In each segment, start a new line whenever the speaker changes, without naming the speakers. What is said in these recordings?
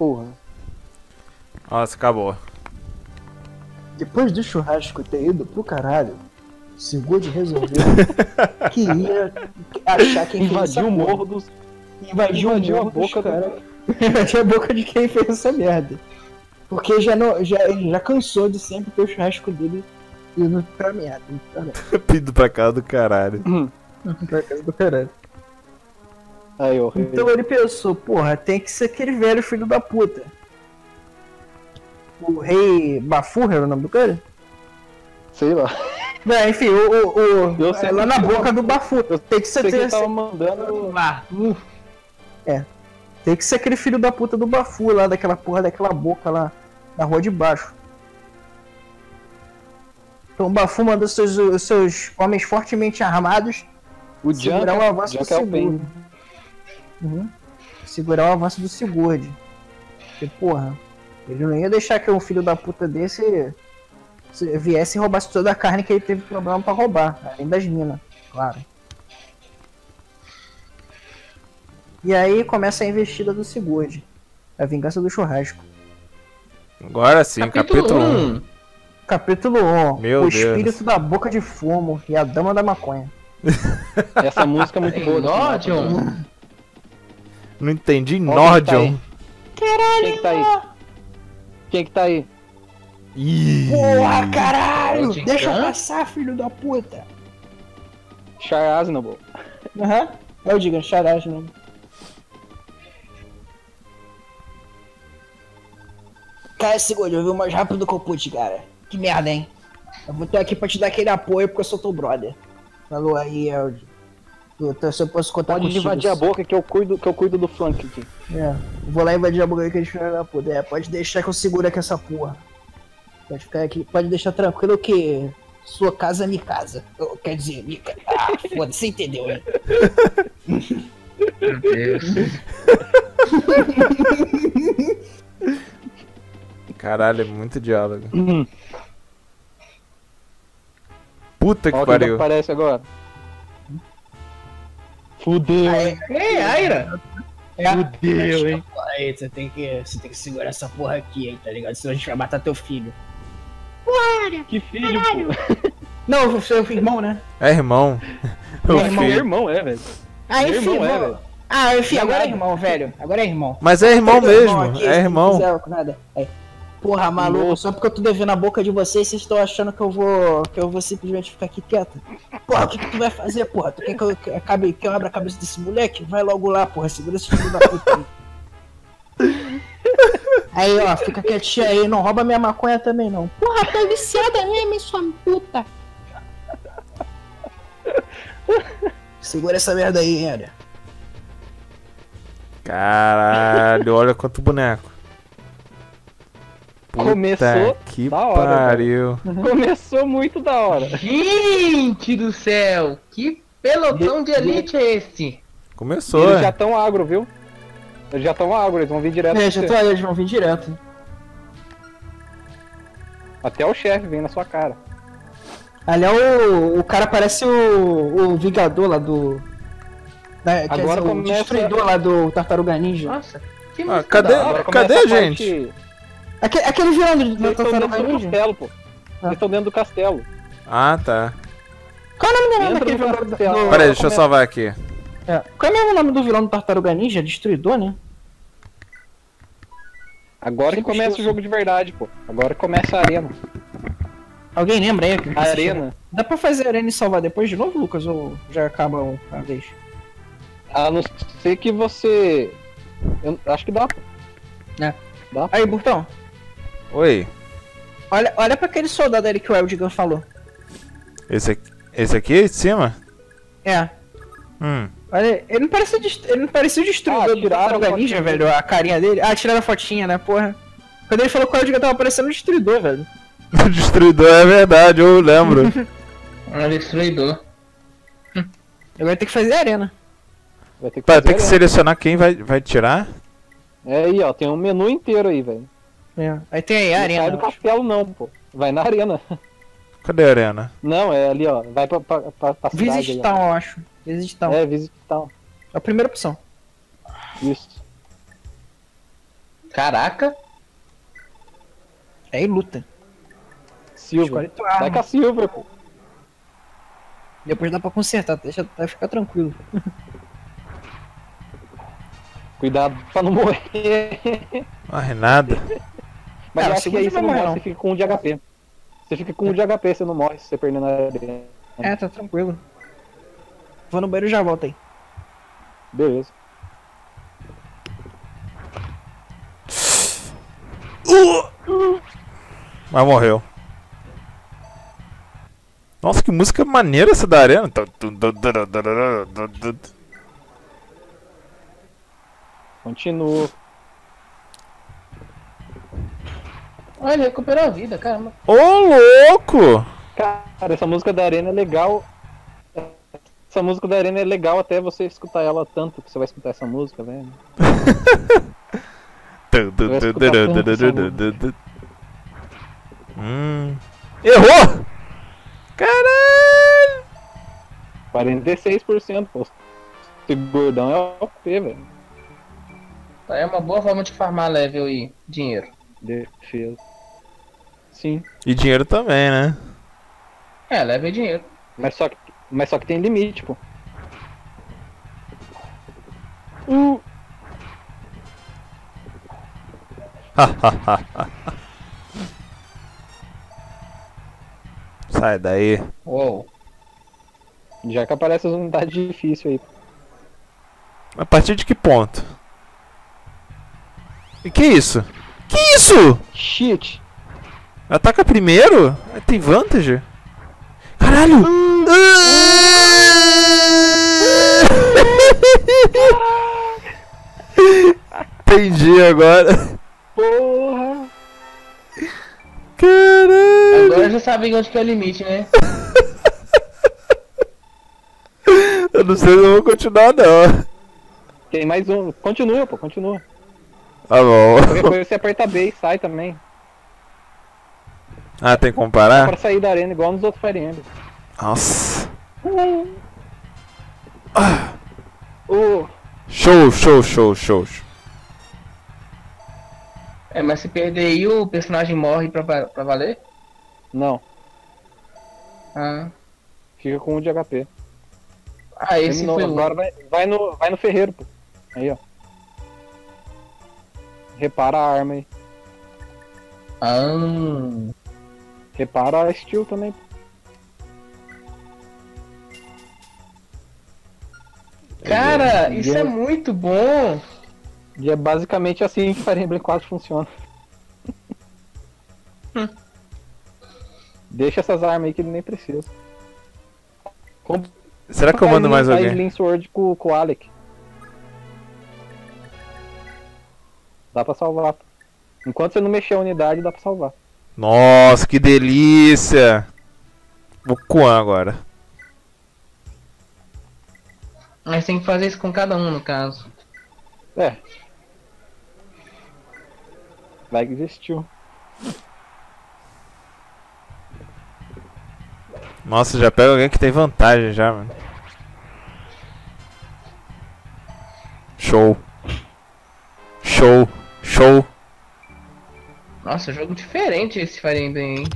porra.
Nossa, acabou.
Depois do churrasco ter ido pro caralho, Sigurd resolveu que ia achar quem
Invadiu o morro dos.
Invadiu,
invadiu a boca
dos cara. Invadiu a boca de quem fez essa merda. Porque já, não, já, ele já cansou de sempre ter o churrasco dele indo pra merda. Caralho.
Pido pra cá do caralho.
Pra casa do caralho.
Aí.
Então ele pensou, porra, tem que ser aquele velho filho da puta. O rei Bafurra era o nome do cara?
Sei lá.
Não, enfim, o, o, o-
Eu sei
é lá na boca do Bafurra.
Eu
Tem que ser,
Sei que tava mandando.
lá. tem que ser aquele filho da puta do Bafu lá, daquela porra daquela boca lá na rua de baixo. Então o Bafu mandou seus, os seus homens fortemente armados
O Junk,
segurar o avanço do
Junk é o.
Uhum. Segurar o avanço do Sigurd. Porque, porra, ele não ia deixar que um filho da puta desse se- viesse e roubasse toda a carne que ele teve problema pra roubar, além das minas, claro. E aí começa a investida do Sigurd. A vingança do churrasco.
Agora sim, capítulo 1.
Capítulo 1.
Meu
o
Deus.
espírito da boca de fumo e a dama da maconha.
Essa música é muito boa. do final.
Nordion?
Não entendi Nordion.
Quem que tá aí? Quem que tá aí?
Ih,
Porra, caralho! Deixa eu passar, filho da puta!
Char Aznavour.
Aham. É o Diga, charage mesmo. Cara, Sigurd, eu vi mais rápido que o Put, cara. Que merda, hein? Eu vou ter aqui pra te dar aquele apoio porque eu sou teu brother. Falou aí, Eld. Eu, tô- se eu posso contar
Pode
contigo.
invadir a boca que eu cuido, que eu cuido do flank aqui.
É, vou lá invadir a boca daqueles filhos da puta. É, pode deixar que eu seguro aqui essa porra. Pode ficar aqui, pode deixar tranquilo que sua casa é minha casa. Eu- Quer dizer, minha casa. Ah, foda-se, você entendeu, né?
Meu Deus.
Caralho, é muito diálogo. Puta que
Olha quem que
pariu.
aparece agora. Fudeu, hein?
Ei, Aira!
É.
Fudeu, hein?
Aí, você tem que. Você tem que segurar essa porra aqui, hein, tá ligado? Senão a gente vai matar teu filho.
Que filho, pô.
Não, o seu irmão, né?
É irmão.
Meu irmão,
filho.
irmão, é, velho.
Ah, enfim,
irmão é, velho.
Ah, enfim,
é
agora é
nada.
irmão, velho. Agora é irmão.
Mas é irmão mesmo.
aqui,
É irmão.
quiser nada. É. Porra, maluco, só porque eu tô devendo a boca de vocês, vocês estão achando que eu vou. que eu vou simplesmente ficar aqui quieto. Porra, o que, que tu vai fazer, porra? Tu quer que eu, que, acabe, que eu abra a cabeça desse moleque? Vai logo lá, porra, segura esse filho da puta aí. Aí, ó, fica quietinho aí, não rouba minha maconha também, não. Porra, tô viciada mesmo, hein, sua puta. Segura essa merda aí, Henry.
Caralho, olha quanto boneco. Puta
Começou
que
da hora,
pariu.
Começou muito da hora.
Gente do céu! Que pelotão de elite é esse?
Começou.
Eles já
é.
estão agro, viu? Eles já estão agro, eles vão vir direto.
É, já aí, eles vão vir direto.
Até o chefe vem na sua cara.
Ali é o, o cara parece o, o Vingador lá do. Da, quer
Agora
dizer, o
começa-
destruidor lá do Tartaruga Ninja.
Nossa, que
Ah, cadê- cadê a
parte-
gente?
Aquele, aquele vilão do, do
Eles estão
Tartaruga
dentro do
Ninja.
castelo, pô.
Ah.
Eles estão dentro do castelo.
Ah, tá.
Qual é o nome daquele vilão do,
castelo.
do-
Pera aí, deixa eu salvar aqui.
é. Qual é mesmo o nome do vilão do Tartaruga Ninja? Destruidor, né?
Agora que começa o jogo de verdade, pô. Agora começa a arena.
Alguém lembra aí?
A arena.
Dá pra fazer a arena e salvar depois de novo, Lucas? Ou já acaba uma vez?
A não ser que você. Eu acho que dá. pô.
Aí, Burtão,
Oi.
olha, olha pra aquele soldado ali que o Eldigan falou.
Esse aqui, esse aqui de cima?
É.
Hum.
Olha, ele não parece ele não parecia o destruidor
Ah,
do
tiraram
Tartaruga
a
Ninja,
fotinha
velho, a carinha dele. Ah, tiraram a fotinha, né, porra. Quando ele falou que o Eldigan tava parecendo um destruidor, velho.
O destruidor é verdade, eu lembro.
Olha, destruidor.
Agora tem que fazer a arena.
Vai ter que
Pá,
fazer
tem que selecionar quem vai, vai tirar.
É aí, ó. Tem um menu inteiro aí, velho.
É. Aí tem aí a
Não
arena.
sai do castelo, não, pô. Vai na arena.
Cadê a arena?
Não, é ali, ó. Vai pra, pra, pra, pra cidade.
Town, eu acho. Visit Town. É.
É, Visit Town.
a primeira opção.
Isso.
Caraca.
É em luta. Tua
Vai com a Silver, pô.
Depois dá pra consertar, deixa, vai ficar tranquilo.
Cuidado pra não morrer.
Morre nada.
Mas
Ah,
eu acho que aí você não morre,
não.
você fica com um de HP. Você fica com um de HP, você não morre se você perder na arena.
É, tá tranquilo. Vou no banheiro e já volto aí.
Beleza.
Mas morreu. Nossa, que música maneira essa da arena.
Continua.
Olha, ele recuperou a vida, caramba.
Ô, louco!
Cara, essa música da arena é legal. Essa música da arena é legal até você escutar ela tanto que você vai escutar essa música, velho.
Hum. Errou! Caralho!
46%, pô. Esse gordão é OP, velho.
É uma boa forma de farmar level e dinheiro.
Defesa. Sim.
E dinheiro também, né?
É, level e dinheiro.
Mas só que, mas só que tem limite, pô. Uh,
Sai daí.
Uou.
já que aparece as unidades difíceis aí.
A partir de que ponto? E que isso? Que isso?
Shit!
Ataca primeiro? Tem vantagem? Caralho! Entendi agora.
Porra!
Caralho!
Agora já sabe onde que é o limite, né?
Eu não sei se eu vou continuar não.
Tem mais um. Continua, pô, continua.
Tá bom.
Coisa você aperta B e sai também.
Ah, tem que
Pra
comparar?
sair da arena igual nos outros Fire Emblem.
Nossa.
Uh,
Show, show, show, show.
É, mas se perder aí o personagem morre pra, pra valer?
não,
Ah.
fica com um de HP.
Ah, esse
Terminou.
foi o.
Agora vai, vai, no, vai no ferreiro, pô. Aí, ó. Repara a arma aí.
Ah.
Repara a steel também.
Cara,
E
isso é muito bom.
E é basicamente assim que Fire Emblem 4 funciona. Deixa essas armas aí que ele nem precisa. Com-
Será que eu mando mais alguém?
Link Sword com, com o Alec. Dá pra salvar. Enquanto você não mexer a unidade, dá pra salvar.
Nossa, que delícia! Vou coar agora.
Mas tem que fazer isso com cada um, no caso.
É. Vai que existiu.
Nossa, já pega alguém que tem vantagem já, mano. Show. Show. Show.
Nossa, jogo diferente esse Fire Emblem, hein?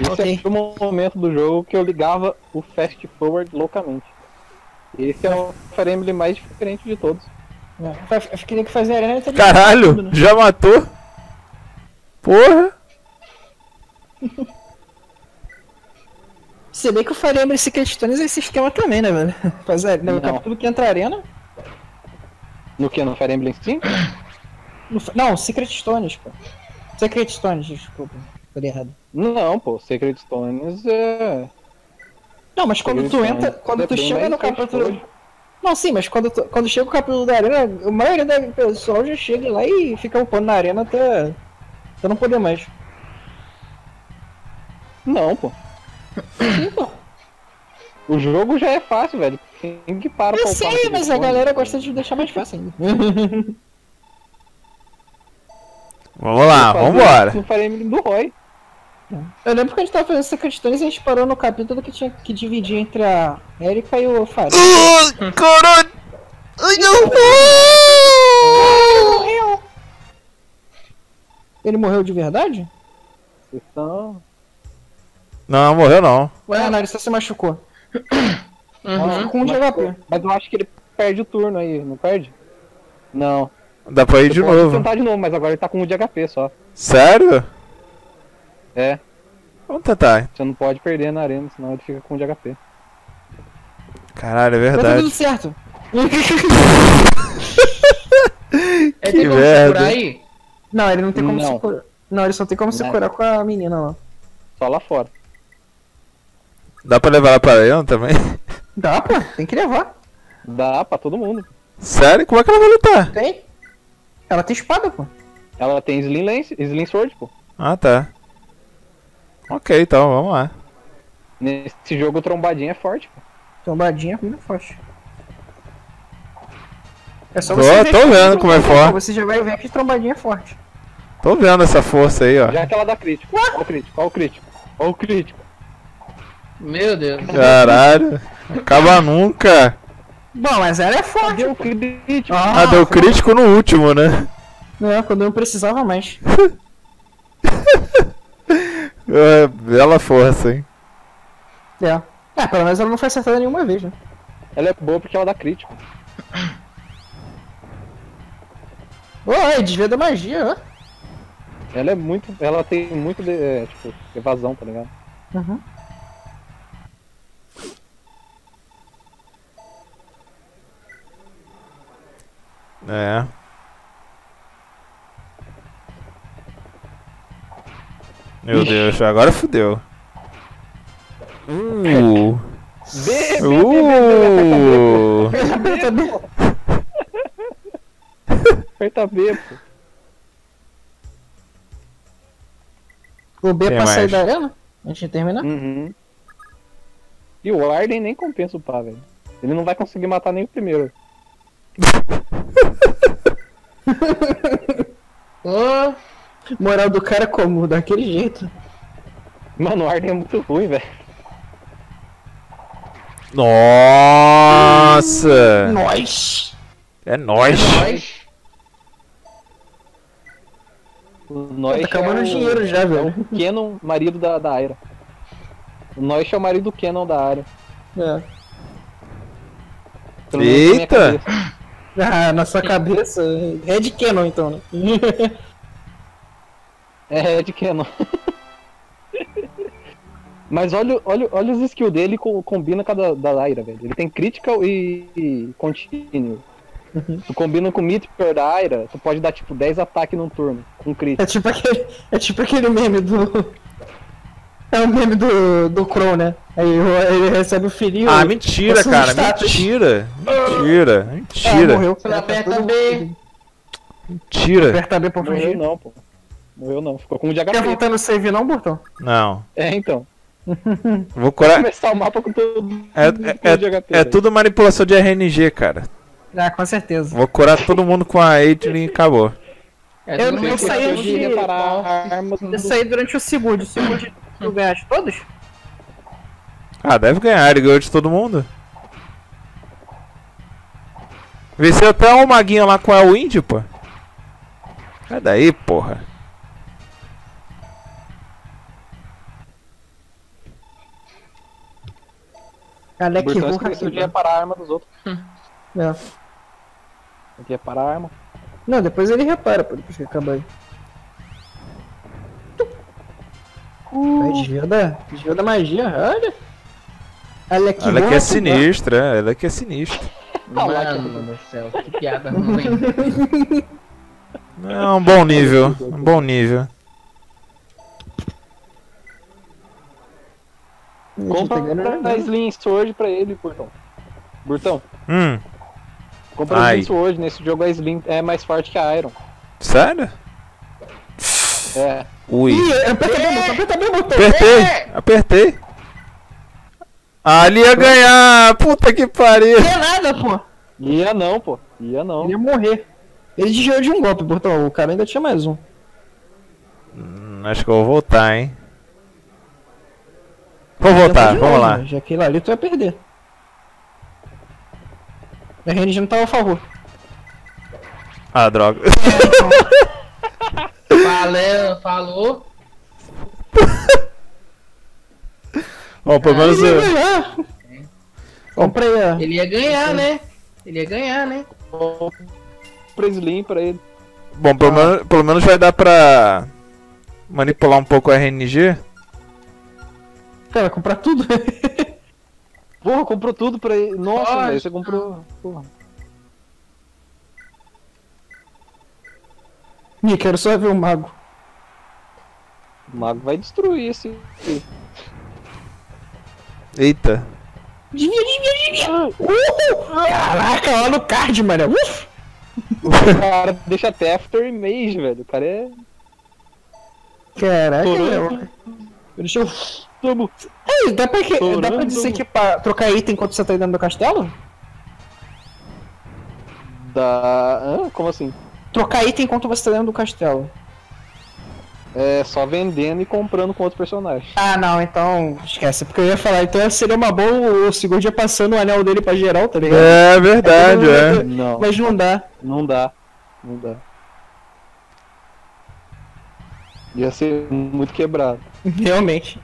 Isso
Ok.
é o momento do jogo que eu ligava o Fast Forward loucamente. Esse é o Fire Emblem mais diferente de todos.
É, Eu queria que fazer arena e tá
Caralho,
tudo, né?
já matou? Porra.
Se bem que o Fire Emblem Secret Stones é esse esquema também, né, velho? Fazer arena,
Não.
capítulo que entra a arena.
No que? No Fire Emblem 5?
no fa- não, Secret Stones, pô. Secret Stones, desculpa. Falei errado.
Não, pô. Secret Stones é.
Não, mas quando
Secret
tu
Stones
entra, quando
é
tu chega no capítulo. Não, sim, mas quando, tu- quando chega o capítulo da arena, a maioria do pessoal já chega lá e fica upando na arena até, até não poder mais.
Não, pô. O jogo já é fácil, velho. Quem que para
Eu sei, mas a galera gosta de deixar mais fácil ainda.
Vamos lá,
isso No Fire Emblem do Roy.
Eu lembro que a gente tava fazendo Secret Stones e a gente parou no capítulo que tinha que dividir entre a Erika e o Farid.
Ai, caralho. Ai, não.
Morreu! Ele morreu de verdade?
Vocês estão.
Não, morreu não.
Ué, não, ele só se machucou.
Uhum.
Com um de HP.
Mas eu acho que ele perde o turno aí, não perde? Não.
Dá pra ir de novo.
tentar de novo, mas agora ele tá com um de HP só.
Sério?
É,
Vamos tentar.
você não pode perder na arena, senão ele fica com um de HP.
Caralho, é
Tá tudo
verdade.
certo.
É
Que
tem como
merda.
aí?
Não, ele não tem como
Não.
se curar. Não, ele só tem como se
Não.
curar com a menina lá.
Só lá fora.
Dá pra levar ela pra arena também?
Dá, pô, tem que levar.
Dá pra todo mundo.
Sério? Como é que ela vai lutar?
Tem? Ela tem espada, pô.
Ela tem Slim Lance, Slim Sword, pô.
Ah, tá. Ok, então, vamos lá.
Nesse jogo o trombadinho é forte, pô.
Tombadinha é muito forte. É só
Tô-
ver
tô vendo como é
trombadinha,
forte.
Você já vai ver que trombadinha é forte.
Tô vendo essa força aí, ó.
Já que ela dá crítico. Ó o crítico, ó o crítico. Ó o crítico.
Meu Deus.
Caralho. Acaba nunca.
Bom, mas ela é forte.
Deu crítico.
Ah, deu crítico no último, né?
Não, quando eu não precisava mais.
É, bela força, hein?
É. É, pelo menos ela não foi acertada nenhuma vez, né?
Ela é boa porque ela dá crítico.
Ô, é, desvia da magia, ó.
Ela é muito. Ela tem muito de, é, tipo, evasão, tá ligado?
Uhum.
É. Meu Deus, agora fudeu. Uh.
Bê,
Uh.
Aperta B.
Aperta B, pô.
O B
Quem
pra sair
mais?
da arena? Antes de terminar?
Uhum. E o Arden nem compensa o pá, velho. Ele não vai conseguir matar nem o primeiro.
Ô,
Moral do cara como? Daquele jeito.
Mano, o Arden é muito ruim, velho.
Nossa!
Nós!
É nóis!
nós.
O Noix
Tá acabando
é
o dinheiro já,
é
velho.
o Kenon, marido da, da Aira. O Noix é o marido do Kenon da Aira.
É.
Eita!
Ah, na sua cabeça. É de Canon então, né?
É, é de Kenon. Mas olha, olha, olha os skills dele co- combina com a da, da Aira, velho. Ele tem critical e, e continue. Tu combina com o Meteor da Aira, tu pode dar tipo 10 ataques num turno, com crítico.
É tipo aquele, é tipo aquele meme do. É o meme do, do Crow, né? Aí ele recebe o filhinho.
Ah, mentira, cara. Mentira. Mentira.
Ah,
Mentira.
morreu.
Você aperta B.
Mentira.
Aperta B pra
Morreu
fugir.
não, pô. Morreu não, ficou com um de
Quer
HP.
voltar no save não, Bortão?
Não.
É, então.
Vou curar.
Começar o mapa com todo
É, é,
de HP.
é, é tudo manipulação de RNG, cara.
Ah, com certeza.
Vou curar todo mundo com a Adrian e acabou.
É
Eu não saí antes
de
de- Eu saí durante o segundo. O segundo tu ganhaste todos?
Ah, deve ganhar. Ele ganhou de todo mundo. Venceu até o maguinho lá com a Wind, pô. Sai daí, porra.
Alec
de
aqui.
reparar a arma dos outros.
É.
Tem que reparar a arma.
Não, depois ele repara, pô, depois que acabar aí. Vai, desvio da, desvio da magia, olha.
Ela que
Rook,
é sinistra, é, ela que é sinistra.
Mano do céu, que piada ruim.
É um bom nível, um bom nível.
Compra a? Slim Sword pra ele, Burtão. Burtão,
Hum,
compra a. Slim Sword. Nesse jogo a Slim é mais forte que a Iron.
sério?
É.
Ui.
Ih, aperta bem, botão, aperta bem, botão.
Apertei, apertei. Ah, ele ia ganhar, puta que pariu.
Não é nada, pô.
Ia não, pô. Ia não.
Ele ia morrer. Ele desviou de um golpe, botão. O cara ainda tinha mais um.
Hum, acho que eu vou voltar, hein. Vou voltar, vamos
novo,
lá.
né? Já que lá ali tu vai perder. A RNG não tava a favor.
Ah, droga.
Falou, falou.
Bom, pelo menos.
Comprei, ó.
Ele ia ganhar, né? Ele ia ganhar, né?
Pra Slim pra ele.
Bom, pelo, menos, pelo menos vai dar pra manipular um pouco o RNG.
Cara, comprar tudo.
Porra, comprou tudo pra ele. Nossa, velho, você comprou. Porra.
Ih, quero só ver o mago.
O mago vai destruir esse.
Eita.
Caraca, olha o card, mano. Uf.
O cara deixa até after mage, velho. O cara é.
Caraca, velho. Deixa eu... Ei, dá pra, que... dá pra dizer que pra trocar item enquanto você tá aí dentro do castelo?
Da. Hã? Como assim?
Trocar item enquanto você tá dentro do castelo.
É só vendendo e comprando com outro personagem.
Ah, não, então esquece. Porque eu ia falar, então seria uma boa o Sigurd ia passando o anel dele pra geral, tá ligado?
É verdade,
É.
é.
Não,
Mas não dá.
não dá. Não dá. Ia ser muito quebrado.
Realmente.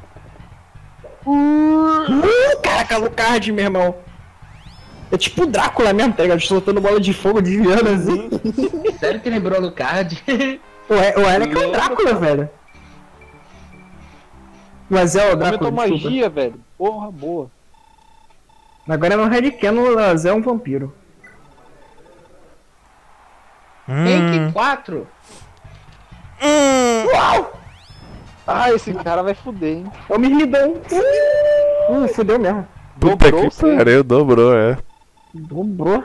Uh, caraca, Lucard, meu irmão. É tipo o Drácula mesmo, tá ligado? Soltando bola de fogo, desviando assim.
Sério que lembrou no card?
O, E- o Alec é o Drácula, velho. Mas é o Drácula,
Aumentou
desculpa.
magia, velho. Porra, boa.
Agora no Red Canon, o Zé é um vampiro.
Hum.
Rank 4?
Ah, esse cara vai fuder, hein?
É o Mirmidão. Uh, fudeu mesmo.
Puta
Dobrou,
que pariu, dobrou, é.
Dobrou.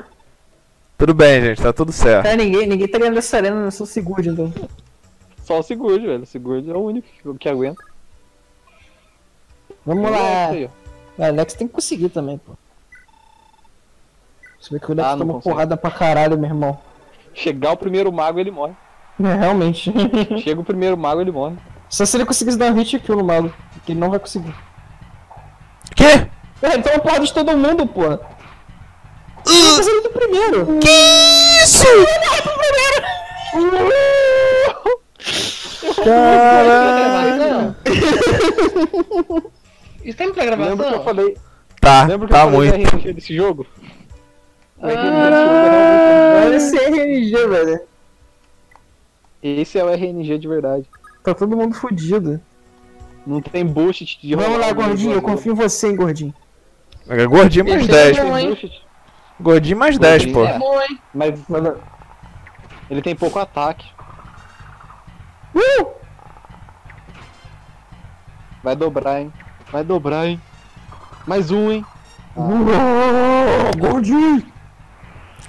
Tudo bem, gente, tá tudo certo.
Cara, ninguém, ninguém tá ganhando essa arena, eu sou Sigurd, então.
Só o Sigurd, velho. O Sigurd é o único que, que aguenta.
Vamos
É
lá.
aí, ó.
O Alex tem que conseguir também, pô. Você vê que o Alex
Ah,
toma
consegue.
porrada pra caralho, meu irmão.
Chegar o primeiro mago, ele morre.
É, realmente.
Chega o primeiro mago, ele morre.
Só se ele conseguisse dar um hit kill no mago. Que ele não vai conseguir.
Quê?
É, ele toma porrada de todo mundo, pô. Tá fazendo do primeiro.
Isso!
Tá
Caralho.
Isso tem pra
Lembra que eu
gravação?
falei.
Tá,
Lembra que
tá
eu falei
muito.
RNG desse jogo? O RNG desse jogo
Olha
é
esse RNG, velho.
Esse é o RNG de verdade.
Tá todo mundo fudido.
Não tem bullshit de
Vamos lá, gordinho. Eu confio em você, hein, gordinho.
É Gordinho mais
Esse
10.
é
Gordinho mais 10, pô.
É bom, hein?
mas
Mano.
ele tem pouco ataque.
Uh!
Vai dobrar, hein? Vai dobrar, hein? Mais um, hein?
Uh, gordinho.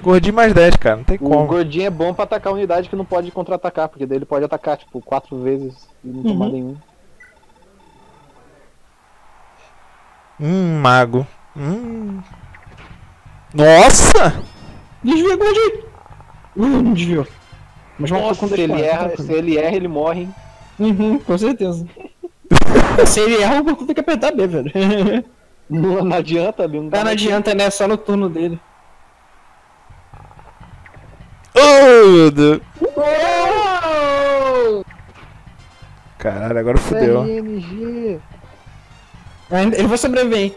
Gordinho mais 10, cara, não tem
O
como.
gordinho é bom pra atacar a unidade que não pode contra-atacar, porque daí ele pode atacar, tipo, quatro vezes e não tomar
Uhum.
nenhum.
Hum, mago. Hum. Nossa!
Desvia, gordinho. Uh, não desviou. Mas vamos
Nossa, se ele, erra, se ele erra, ele morre, hein?
Uhum, com certeza. se ele erra, o Goku tem que apertar B, velho.
Não, não adianta ali. Não, dá
Ah, não
mais
adianta, né? Só no turno dele.
Oh, meu Deus.
Uou!
Caralho, agora fodeu.
Ele vai sobreviver, hein?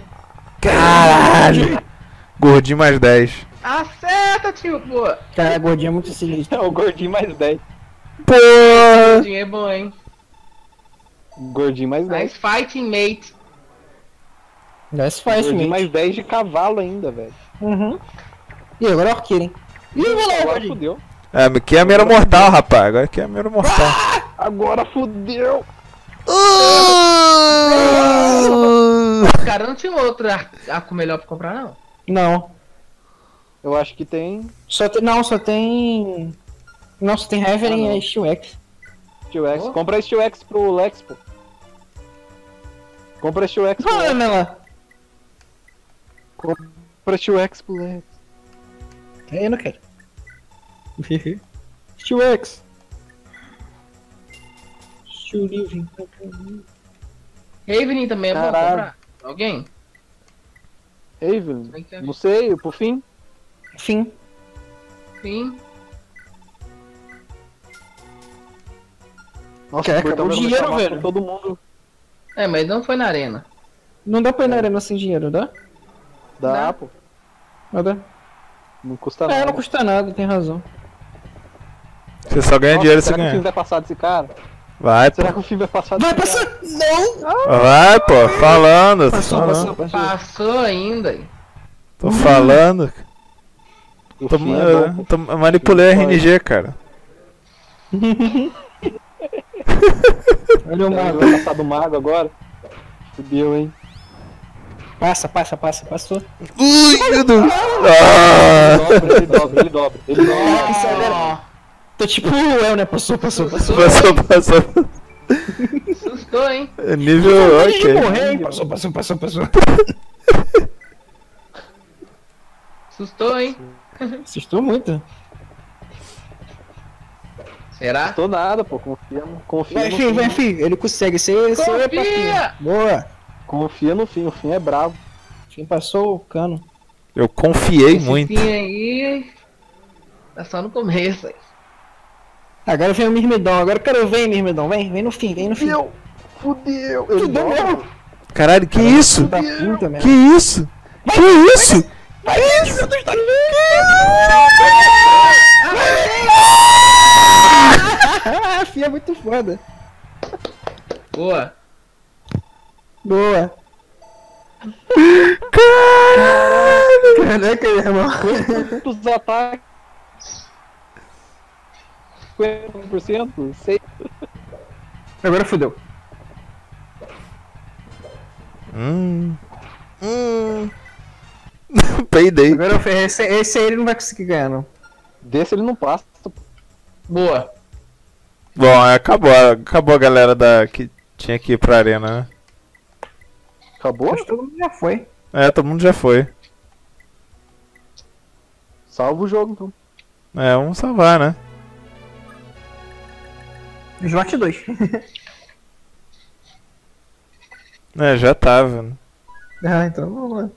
Caralho! Gordinho mais 10.
Acerta, tio, pô!
Cara, gordinho é muito sinistro.
É o gordinho mais 10.
Porra!
Dinheiro é bom, hein?
Gordinho mais 10.
Nice fighting, mate.
Nice fight,
Gordinho
mate.
mais 10 de cavalo ainda, velho.
Uhum. E agora é orqueira, hein? Ih, lá,
Agora
gordinho.
fudeu.
É, aqui é a mira mortal, rapaz. Agora aqui é a mira mortal.
Agora fudeu.
Cara, não tinha outro ar- arco melhor pra comprar, não?
Não.
Eu acho que tem
Só tem... Não, só tem... Não, só tem Reverie
Ah,
e Steel X.
Steel X.
Oh.
Compra Steel X pro Lex, pô. Compra Steel X pro
Fala,
Lex.
Mela.
Compra Steel X pro Lex.
É, eu não quero. Steel X. Steel Living.
Ravening também é bom
Caralho.
comprar. Alguém?
Evelyn. Não sei, por fim.
Fim.
Sim.
Nossa, portão
acabou o dinheiro, velho.
Todo mundo
É, mas não foi na arena.
Não dá pra ir na arena sem dinheiro, dá?
dá,
Dá.
pô.
Não dá?
Não custa
É,
nada.
não custa nada, tem razão.
Você só ganha
Nossa,
dinheiro se ganhar.
filme vai passar desse cara?
Vai, pô.
Será que o filme vai passar
Vai passar! Não!
Vai, pô. Falando.
Passou,
falando.
passou, passou.
Ainda.
Tô falando.
O
Tô,
é
eu,
bom, pô.
tô- eu manipulei a RNG, cara.
Olha o mago.
Vai passar do mago agora? Fudeu, hein?
Passa, passa, passa, passou.
Ui, meu Deus. Ah.
Dobra, ele dobra, ele dobra. Ele dobra.
Isso agora. Tô tipo o El, né? Passou, passou, passou.
Passou, passou.
Assustou, hein?
É Nível ok.
morrer, hein? Passou, passou, passou, passou.
Assustou, hein?
Assustou muito.
Será?
Tô nada, pô. Confia no, confia
Vai,
no fim.
vai, filho. Ele consegue. É
Confia!
papinho. Boa.
Confia no fim. O fim é bravo.
Quem passou o cano.
Eu confiei
Esse
muito.
fim aí. Tá só no começo, hein?
Agora vem o Mirmidão. Agora eu quero ver, Mirmidão. Vem, vem no fim, vem no fim.
Fudeu! Fudeu! Ele
Fudeu mesmo.
Caralho, que isso?
Da puta,
Que isso? Que isso?
Vai, isso? Meu Deus, tá Ah, filha é muito foda.
Boa.
Boa.
Caralho!
Caraca, irmão.
Quantos ataques? 50%? Sei.
Agora fodeu.
Hum. Hum. Peidei.
Agora eu- esse, esse aí ele não vai conseguir ganhar, não.
Desse ele não passa.
Boa.
Bom, acabou. Acabou a galera da que tinha que ir pra arena, né?
Acabou?
Acho que todo mundo já foi.
É, todo mundo já foi.
Salva o jogo, então.
É, vamos salvar, né?
Slot 2.
É, já tava. né?
ah, então vamos lá.